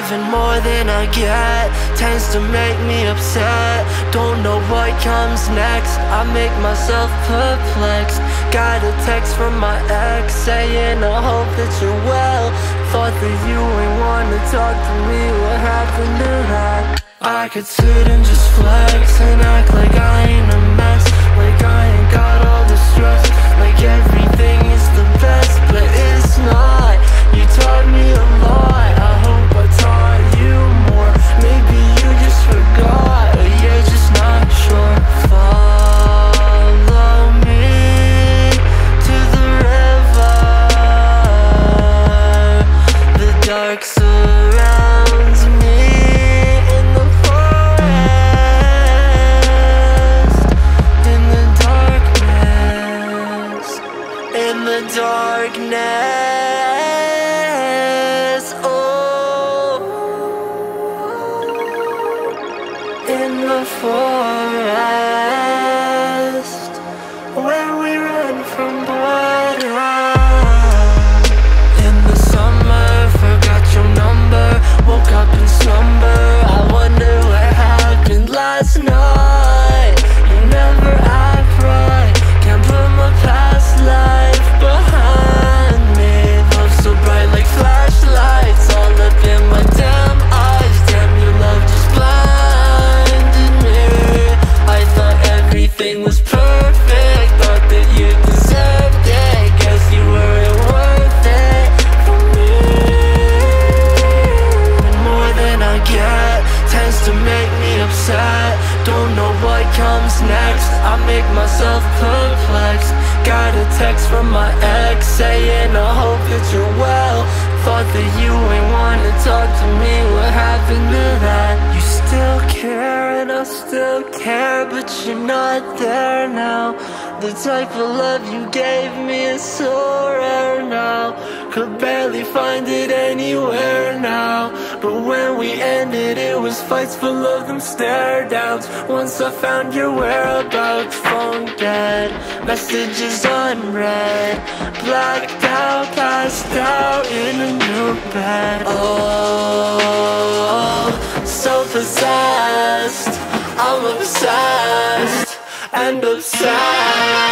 Giving more than I get. Tends to make me upset. Don't know what comes next. I make myself perplexed. Got a text from my ex Saying I hope that you're well. Thought that you ain't wanna talk to me. What happened to that? I could sit and just flex And act like I Oh In the forest from my ex Saying I hope that you're well. Thought that you ain't wanna talk to me. What happened to that? You still care and I still care But you're not there now. The type of love you gave me is so rare now. Could barely find it anywhere But when we ended it was fights full of them stare downs. Once I found your whereabouts, phone dead Messages unread. Blacked out, passed out in a new bed. Oh, so possessed I'm obsessed and obsessed